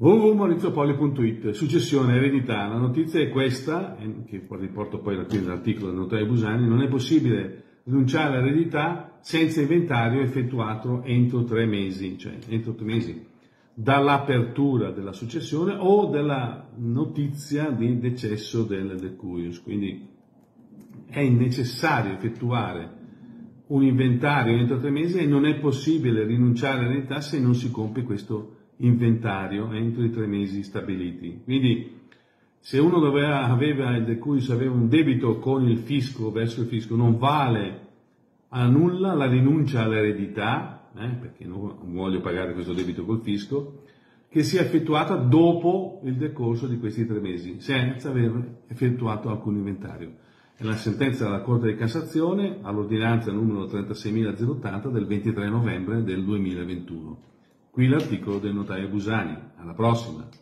www.mauriziopolio.it Successione, eredità. La notizia è questa, che riporto poi nell'articolo del notaio Busani, non è possibile rinunciare all'eredità senza inventario effettuato entro tre mesi, cioè entro tre mesi dall'apertura della successione o della notizia di decesso del decuius. Quindi è necessario effettuare un inventario entro tre mesi e non è possibile rinunciare all'eredità se non si compie questo inventario entro i tre mesi stabiliti. Quindi se uno doveva, aveva il decuis, aveva un debito con il fisco, verso il fisco, non vale a nulla la rinuncia all'eredità, eh, perché non voglio pagare questo debito col fisco, che sia effettuata dopo il decorso di questi tre mesi, senza aver effettuato alcun inventario. È la sentenza della Corte di Cassazione all'ordinanza numero 36.080 del 23 novembre del 2021. Qui l'articolo del notaio Busani. Alla prossima!